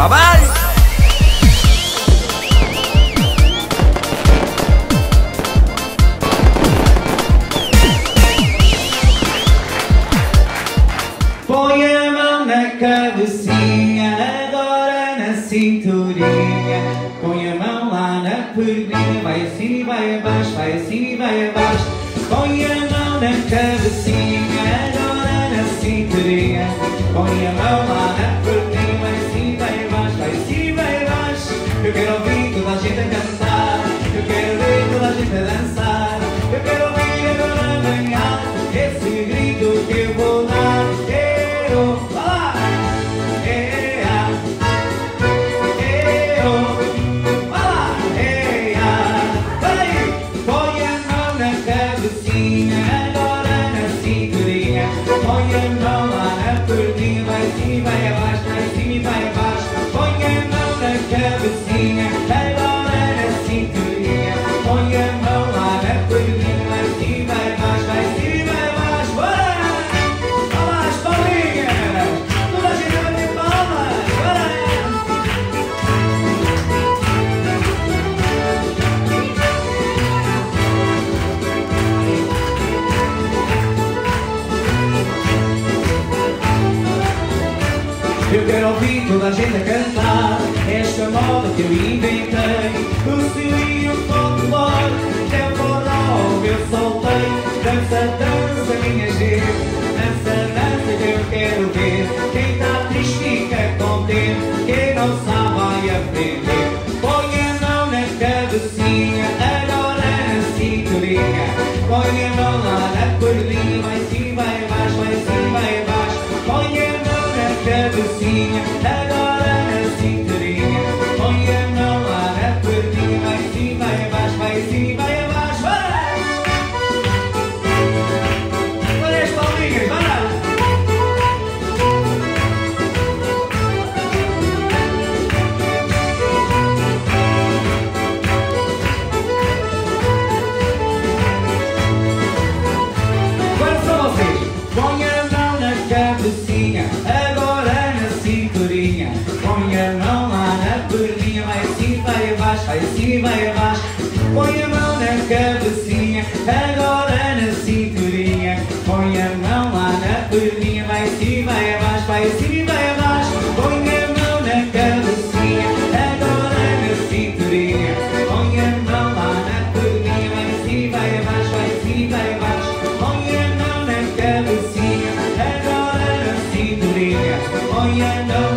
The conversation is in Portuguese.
Trabalho! Põe a mão na cabecinha, agora na cinturinha. Põe a mão lá na perninha, vai assim e vai abaixo, vai assim e vai abaixo. Põe a mão na cabecinha, agora na cinturinha. Põe a mão lá na Neue Mauern erfüllt die Welt, die Welt. Eu quero ouvir toda a gente a cantar. Esta moda que eu inventei. O cilinho folclore É o forró que eu soltei. Dança, dança, minha gente. Dança, dança que eu quero ver. Quem está triste fica contente. Quem não sabe singing. assim vai abaixo, vai assim vai abaixo. Põe a mão na cabecinha, agora na cinturinha. Põe a mão lá na perninha, vai assim vai abaixo, vai assim vai abaixo. Põe a mão na cabecinha, agora na cinturinha. Põe a mão lá na perninha, vai assim vai abaixo, vai assim vai abaixo. Põe a mão na cabecinha, agora na cinturinha. Põe a mão